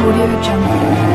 Audio Jungle.